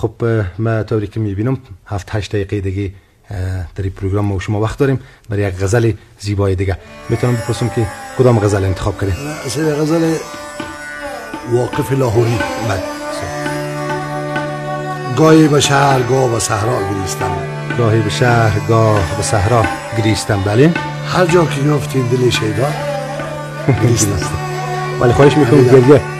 خب ما طوری که می‌بینم هفت هشت دقیقه دیگه در این پروگرام ما شما وقت داریم برای یک غزل زیبای دیگه. می‌تونم بپرسم که کدام غزل انتخاب کردیم غزل واقف لاهوری. بله گاهی به شهر گاه به صحرا گریستم. گاهی به شهر گاه به صحرا گریستم. بله. هر جا که گفتین دل شیدا گریستم. ولی خواهش می‌کنم گریه.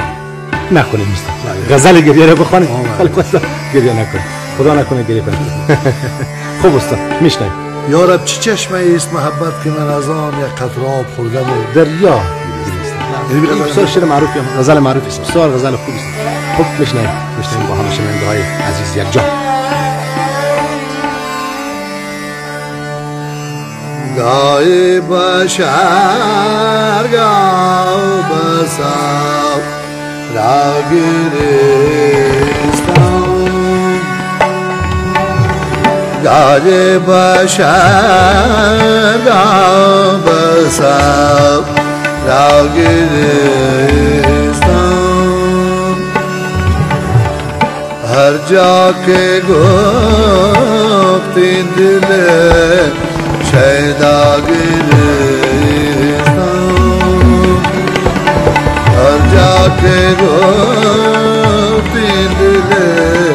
نکنیم مستم غزل گریه رو بخوانیم. ولی خواهش گریه نکنیم. خدا نکنه گریه کنیم. خوب استاد میشنیم یا رب چه چشمه ایست محبت که من از آن یک قطره آب خوردم دریا یعنی بسیار شعر معروفی هم غزل معروفی است. بسیار غزل خوبی است. خب میشنیم میشنیم با همه شنونده های عزیز یک جا. گای بشر گاو بساو Rager ist daun Gare basha Rau basa Rager ist daun Har dile Shai dagir هر جا که گفتین دل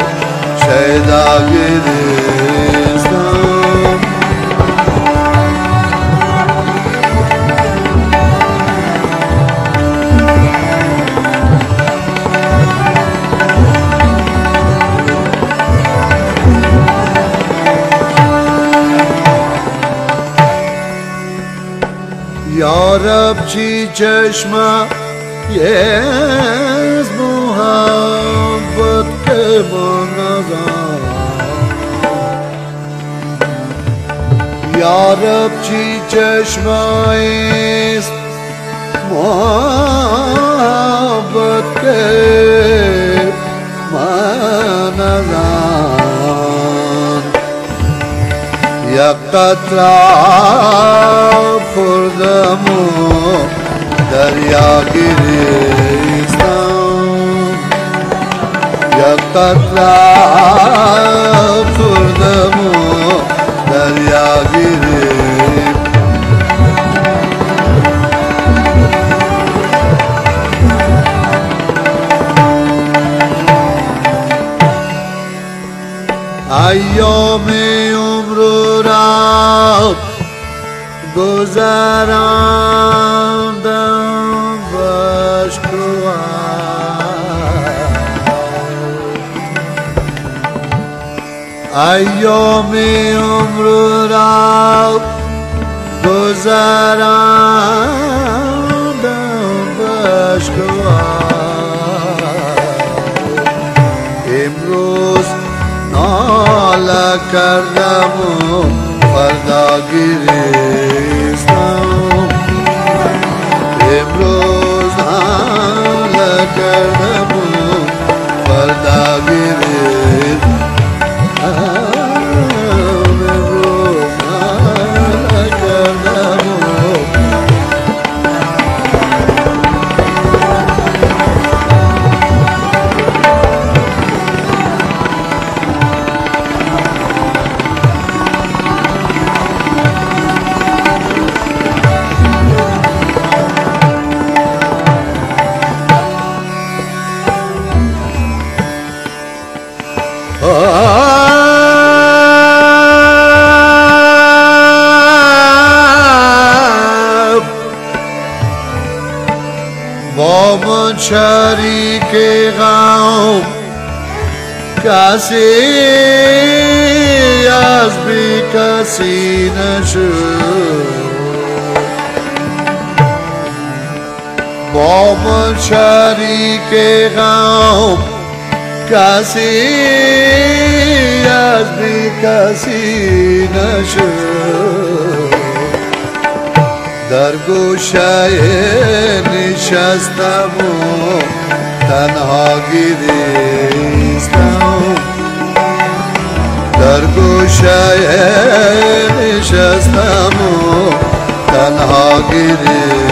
شیدا گریستم یارب چی چشمه yes muhabbet ke manazar. یا رب چی چشم است محبت کے منظر یک قطرہ فردمون و دریا گریستم یک قطره خوردم و دریا گریستم ایام عمر را گذراندم ایام عمر را گذراندم امروز ناله کردم و فردا گریستم با من شریک غم کسی از بی کسی نشد با من شریک غم کسی از بی کسی نشد در گوشه نشستم و تنها گریستم در گوشه نشستم و تنها گریستم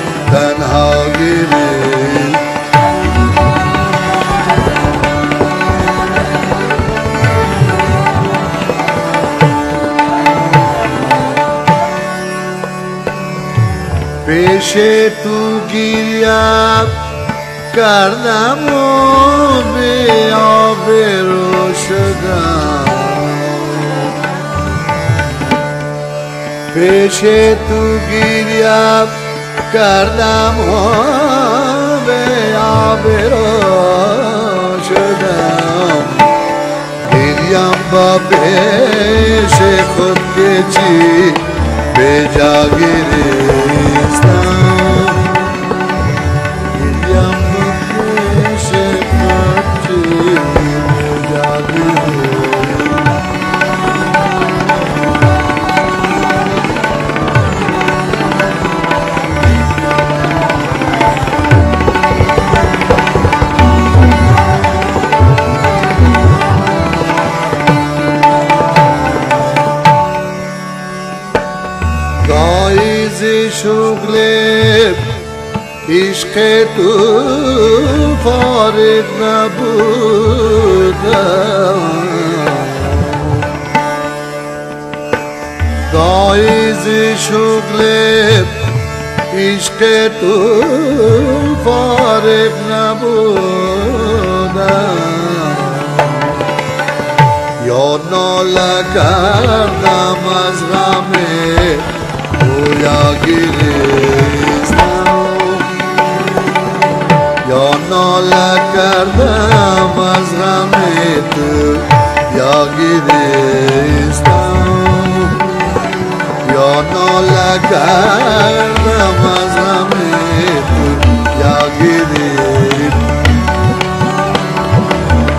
گیریم کردم و به آبرو شدم پیش تو گیریم کردم و به آبرو شدم گیریم با پیش خود که چی به جا گریستم Faizi şuglev İşke tu farid nabuda Faizi şuglev İşke tu farid nabuda Yodno lakar namaz ramet Suya giriz Ya nale kardem az gamitu Ya giriz Ya nale kardem az gamitu Ya giriz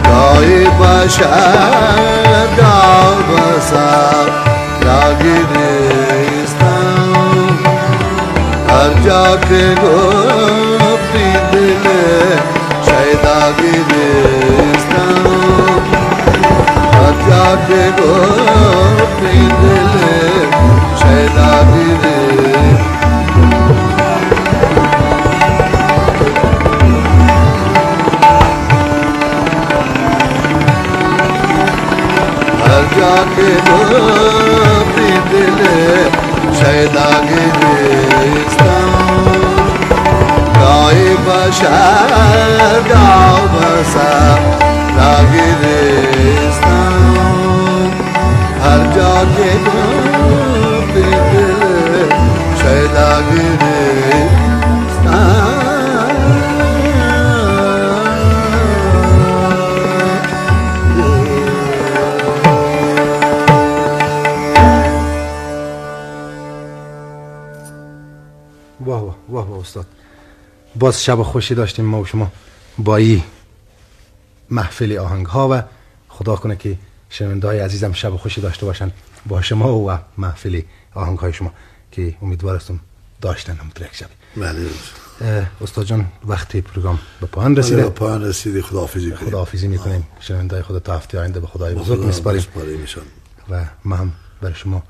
Dai başar dal basar जाके गो दिल शैदागिर जाके गोपी दिल शैदागिर जाके गोपी दिल शैदागिर shall thou باز شب خوشی داشتیم ما و شما با این محفل آهنگ ها و خدا کنه که شنونده های عزیزم شب خوشی داشته باشن با شما و محفل آهنگ های شما که امیدوار هستم داشتن هم یک شب بله. استاد جان وقتی پروگرام به پایان رسیده؟ رسیده پایان رسیدی خداحافظی کنیم. خداحافظی می‌کنیم. شنونده خدا تا هفته آینده به خدای بزرگ میسپاریم. و ما هم برای شما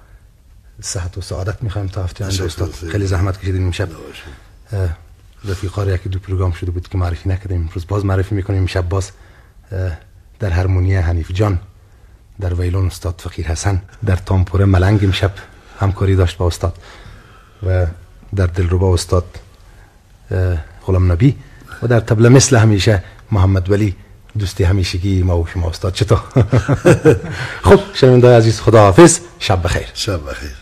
صحت و سعادت می‌خوایم تا هفته آینده استاد. خیلی. زحمت کشیدیم امشب. نباشه. اه، رفیقا رو یکی دو پروگرام شده بود که معرفی نکردیم. امروز باز معرفی می‌کنیم. امشب باز در هرمونی حنیف جان در ویلون استاد فقیر حسن در تامپوره ملنگ امشب همکاری داشت با استاد و در دلربا استاد غلام نبی و در تبله مثل همیشه محمد ولی. دوستی همیشگی ما و شما استاد چطور؟ خب شنونده عزیز خدا حافظ شب بخیر. شب بخیر.